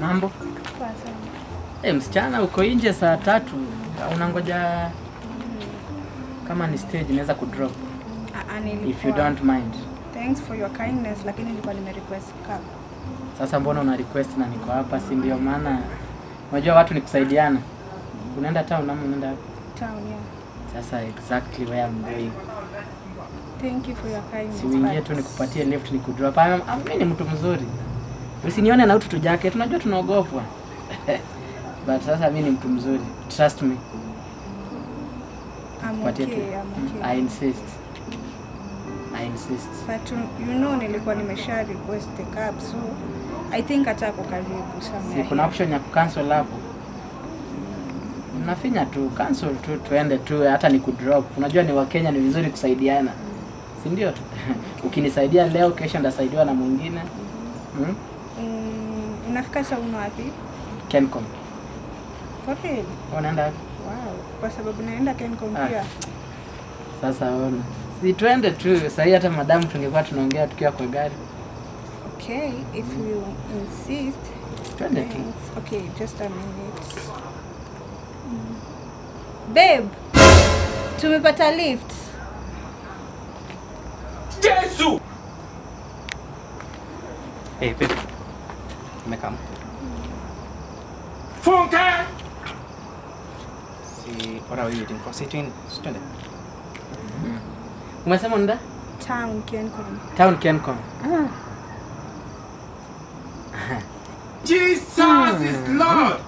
Mambo Hey, msichana uko nje saa tatu, unangoja kama ni stage naweza kudrop if you don't mind. Thanks for your kindness, lakini nilikuwa nime request cab. Sasa mbona una request na niko hapa, si ndio? Maana unajua watu ni kusaidiana. Unaenda town ama unaenda wapi? Town, yeah. Sasa exactly where I'm going. Thank you for your kindness. Si uingie tu nikupatie lift nikudrop. Mimi ni mtu mzuri. Usinione na utu jacket, tunajua tunaogopwa. But sasa mimi ni mtu mzuri. Trust me. I'm okay. I'm okay. I insist. I insist. But you- you know nilikuwa nimesha request the cab so I think hata ako karibu somewhere Si kuna option ya kucancel hapo. Nafinya tu cancel tu tuende tu hata ni kudrop. Unajua ni Wakenya ni vizuri kusaidiana. Si ndio? Ukinisaidia leo kesho ndasaidiwa na mwingine. Hmm? Mm, unafika Saumu wapi? Kencom. For real? Unaenda wapi? Wow. Kwa sababu naenda Kencom Ah. pia. Sasa ona. Si tuende tu. sahii, hata madamu tungekuwa tunaongea tukiwa kwa gari. Okay, if you insist. Twende tu. Okay, just a minute. Mm. Babe, tumepata lift. Yesu! Hey, babe. Umekam. Funke! See, what are we waiting for? See, Mm twende. Umesema nda? Town Kencom. Town Kencom. Jesus is Lord!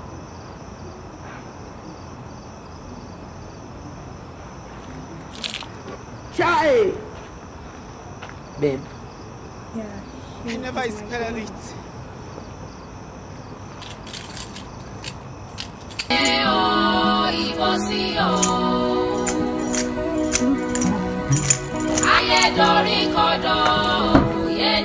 Babe. Yeah. he never is is Oh, it. ayé dorí kodò